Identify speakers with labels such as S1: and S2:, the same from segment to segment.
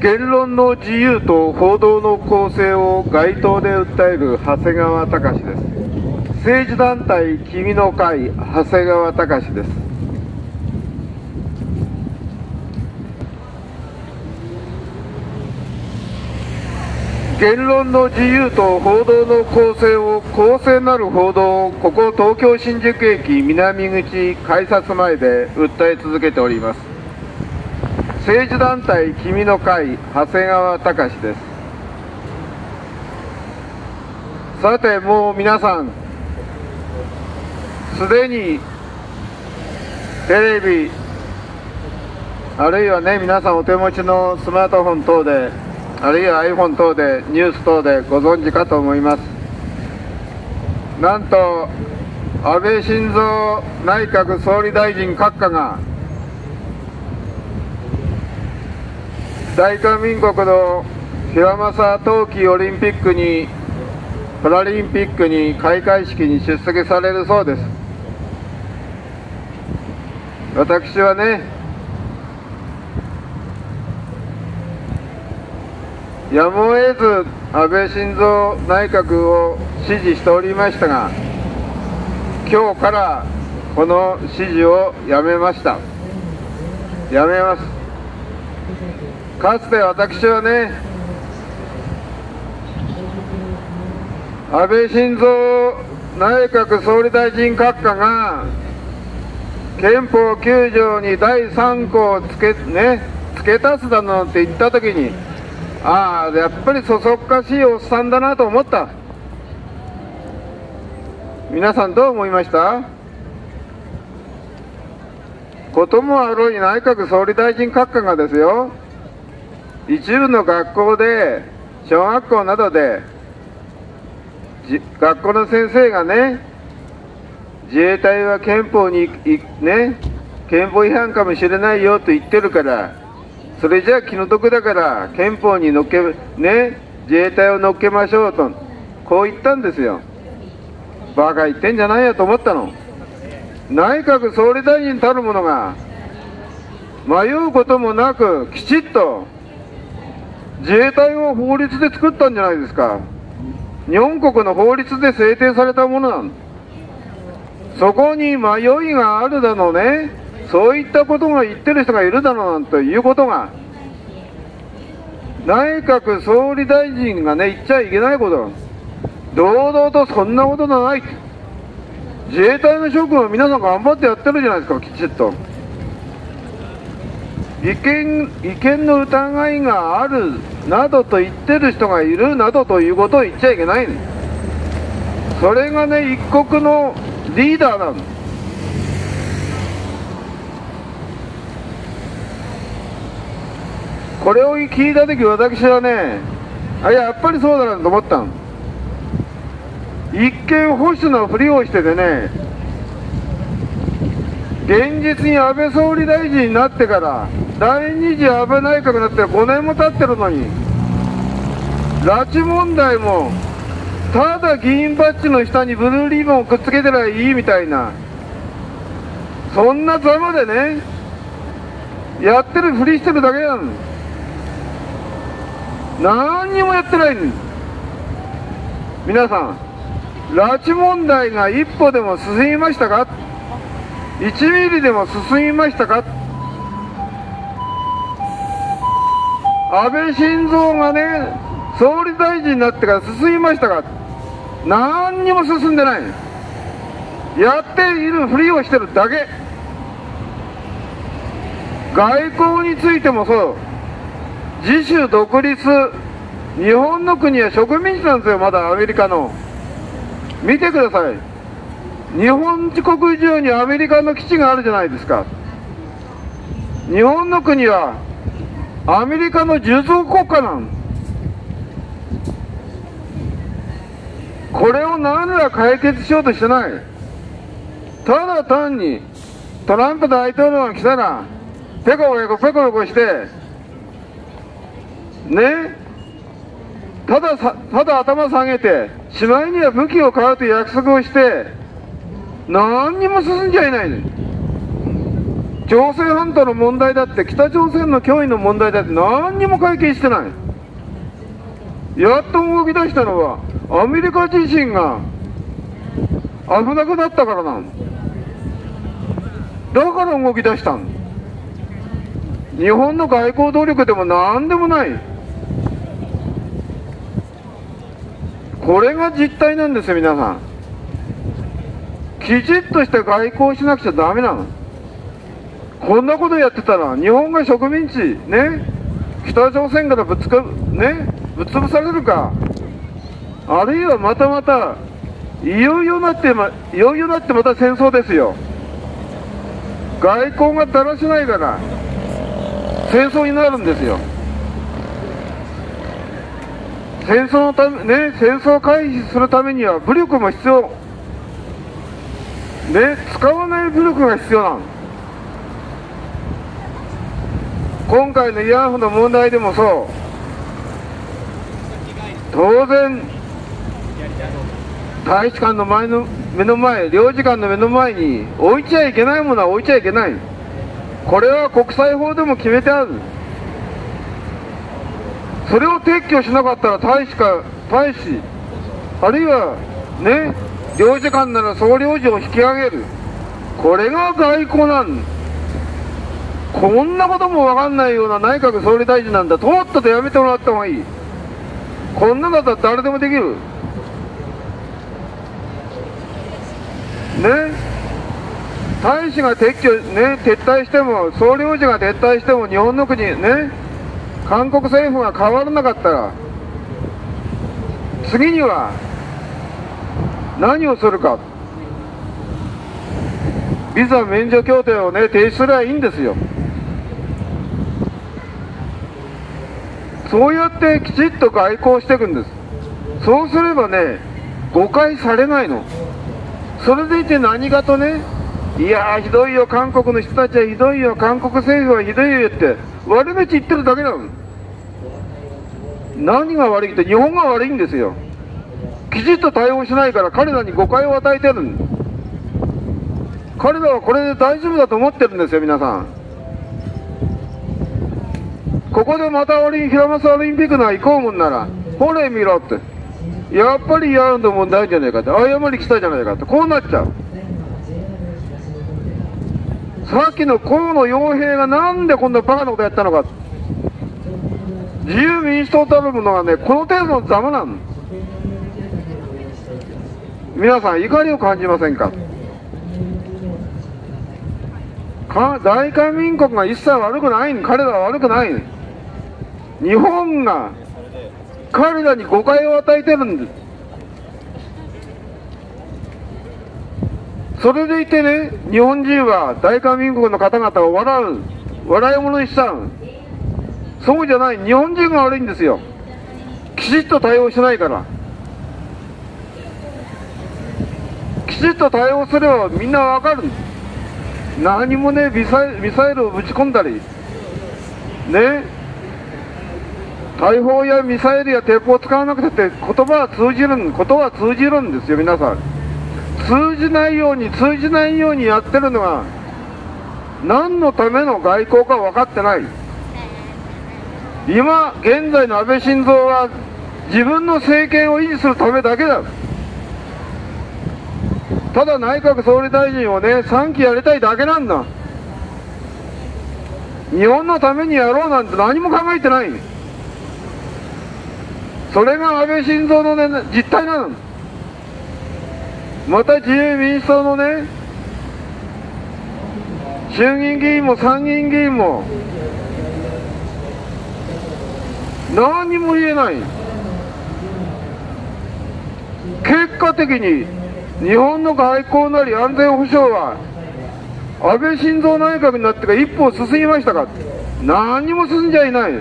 S1: 言論の自由と報道の公正を街頭で訴える長谷川隆です。政治団体君の会長谷川隆です。言論の自由と報道の公正を公正なる報道をここ東京新宿駅南口改札前で訴え続けております。政治団体君の会長谷川隆です。さてもう皆さんすでにテレビあるいはね皆さんお手持ちのスマートフォン等であるいは iPhone 等でニュース等でご存知かと思います。なんと安倍晋三内閣総理大臣閣下が大韓民国の平正冬季オリンピックにパラリンピックに開会式に出席されるそうです。私はねやむを得ず安倍晋三内閣を支持しておりましたが今日からこの支持をやめました。やめます。かつて私はね安倍晋三内閣総理大臣閣下が憲法9条に第3項をつけ,、ね、付け足すだなんて言った時にああやっぱりそそっかしいおっさんだなと思った。皆さんどう思いました？こともあろい内閣総理大臣閣下がですよ一部の学校で小学校などで学校の先生がね自衛隊は憲法にね憲法違反かもしれないよと言ってるからそれじゃあ気の毒だから憲法に乗っけね自衛隊を乗っけましょうとこう言ったんですよ。バカ言ってんじゃないやと思ったの。内閣総理大臣たるものが迷うこともなくきちっと自衛隊を法律で作ったんじゃないですか。日本国の法律で制定されたものなん。そこに迷いがあるだのね。そういったことが言ってる人がいるだろうなんていうことが。内閣総理大臣がね言っちゃいけないこと。堂々とそんなことのない。自衛隊の諸君は皆さん頑張ってやってるじゃないですかきちっと。違憲違憲の疑いがあるなどと言ってる人がいるなどということを言っちゃいけないの。それがね一国のリーダーなの。これを聞いた時私はねあやっぱりそうだなと思ったの。一見保守のふりをしててね現実に安倍総理大臣になってから第二次安倍内閣になって5年も経ってるのに。拉致問題もただ議員バッジの下にブルーリボンをくっつけてりゃいいみたいな。そんなざまでねやってるふりしてるだけなの何にもやってない。ん皆さん拉致問題が一歩でも進みましたか？1ミリでも進みましたか？安倍晋三がね総理大臣になってから進みましたか何にも進んでない。やっているふりをしてるだけ。外交についてもそう。自主独立。日本の国は植民地なんですよまだアメリカの。見てください。日本国中にアメリカの基地があるじゃないですか。日本の国はアメリカの従属国家なん。これを何ら解決しようとしてない。ただ単にトランプ大統領が来たらペコペコペコペコしてねただただ頭下げてしまいには武器を買うという約束をして何にも進んじゃいないの朝鮮半島の問題だって北朝鮮の脅威の問題だって何にも解決してない。やっと動き出したのはアメリカ自身が危なくなったからなん。だから動き出したん。日本の外交努力でも何でもない。これが実態なんですよ皆さん。きちっとして外交しなくちゃダメなの。こんなことやってたら日本が植民地ね？北朝鮮からぶつかね？ぶっ潰されるか？あるいはまたまたいよいよなってまいよいよなってまた戦争ですよ。外交がだらしないから戦争になるんですよ。戦争のためね？戦争を回避するためには武力も必要。ね？使わない武力が必要なの今回の慰安婦の問題でもそう。当然大使館の前の目の前領事館の目の前に置いちゃいけないものは置いちゃいけない。これは国際法でも決めてある。それを撤去しなかったら大使か大使あるいはね領事館なら総領事を引き上げる。これが外交なん。こんなことも分かんないような内閣総理大臣なんだとっととやめてもらった方がいい。こんなのだったら誰でもできる。ね。大使が撤去ね。撤退しても総領事が撤退しても日本の国ね。韓国政府が変わらなかったら次には何をするか。ビザ免除協定をね停止すればいいんですよ。そうやってきちっと外交していくんです。そうすればね誤解されないの。それでいて何かとねいやーひどいよ韓国の人たちはひどいよ韓国政府はひどいよって悪口言ってるだけなの。何が悪いって日本が悪いんですよ。きちっと対応しないから彼らに誤解を与えてる彼らはこれで大丈夫だと思ってるんですよ皆さん。ここでまたオリ平松オリンピックが行こうもんならほれ見ろって。やっぱりやるの問題じゃないかって。謝り来たじゃないかって。こうなっちゃう。さっきの河野洋平がなんでこんなバカなことやったのか。自由民主党たるものがねこの程度のざまなの。皆さん怒りを感じませんか。か大韓民国が一切悪くない彼らは悪くない日本が彼らに誤解を与えてるんです。それでいてね日本人は大韓民国の方々を笑う笑い物にしちゃう。そうじゃない。日本人が悪いんですよ。きちっと対応しないから。きちっと対応すればみんなわかる。何もねミサイミサイルをぶち込んだり。ね。大砲やミサイルや鉄砲を使わなくたって言葉は通じる言葉は通じるんですよ皆さん。通じないように通じないようにやってるのは何のための外交か分かってない。今現在の安倍晋三は自分の政権を維持するためだけだ。ただ内閣総理大臣をね3期やりたいだけなんだ。日本のためにやろうなんて何も考えてない。それが安倍晋三のね実態なの。また自由民主党のね衆議院議員も参議院議員も何にも言えない。結果的に日本の外交なり安全保障は安倍晋三内閣になってから一歩進みましたか何にも進んじゃいない。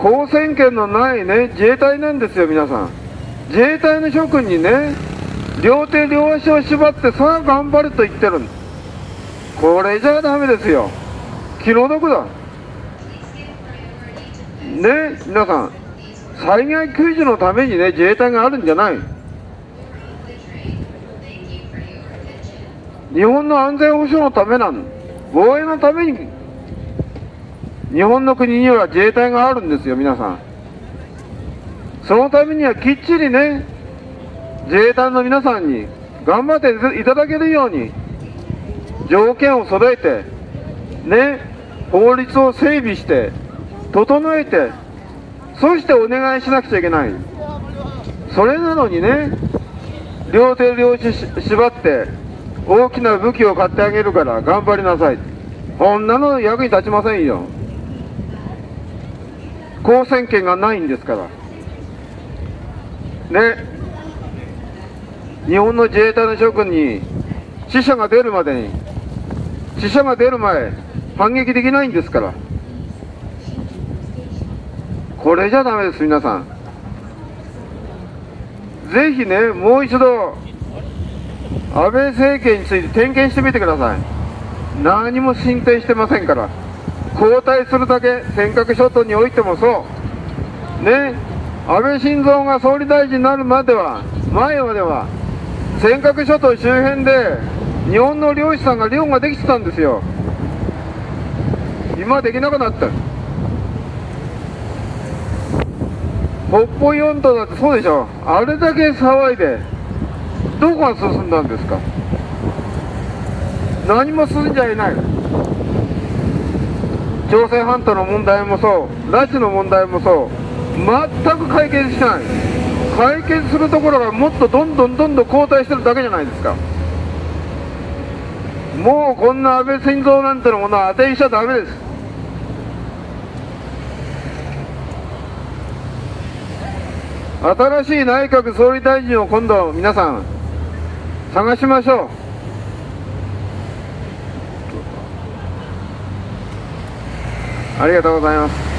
S1: 公選権のないね自衛隊なんですよ皆さん。自衛隊の諸君にね両手両足を縛ってさあ頑張ると言ってるこれじゃダメですよ。気の毒だ。ね皆さん。災害救助のためにね自衛隊があるんじゃない。日本の安全保障のためなん。防衛のために日本の国には自衛隊があるんですよ皆さん。そのためにはきっちりね自衛隊の皆さんに頑張っていただけるように条件を揃えてね法律を整備して整えてそしてお願いしなくちゃいけない。それなのにね両手両足縛って大きな武器を買ってあげるから頑張りなさい。こんなの役に立ちませんよ。交戦権がないんですから。ね。日本の自衛隊の諸君に死者が出るまでに死者が出る前反撃できないんですから。これじゃダメです皆さん。ぜひねもう一度安倍政権について点検してみてください。何も進展してませんから。交代するだけ尖閣諸島においてもそう。ね。安倍晋三が総理大臣になるまでは前までは尖閣諸島周辺で日本の漁師さんが漁ができてたんですよ。今できなくなった。北方四島だってそうでしょ。あれだけ騒いでどこが進んだんですか。何も進んじゃいない。朝鮮半島の問題もそう拉致の問題もそう全く解決しない。解決するところがもっとどんどんどんどん後退してるだけじゃないですか。もうこんな安倍晋三なんてのものは当てにしちゃダメです。新しい内閣総理大臣を今度皆さん探しましょう。ありがとうございます。